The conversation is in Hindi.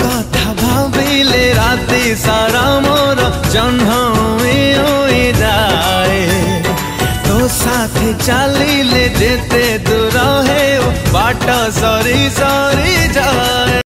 कथा भाविले राति सारा मोर जन्मे होए जाए तो साथ चालीले जेते दूर है, बाट सरी सरी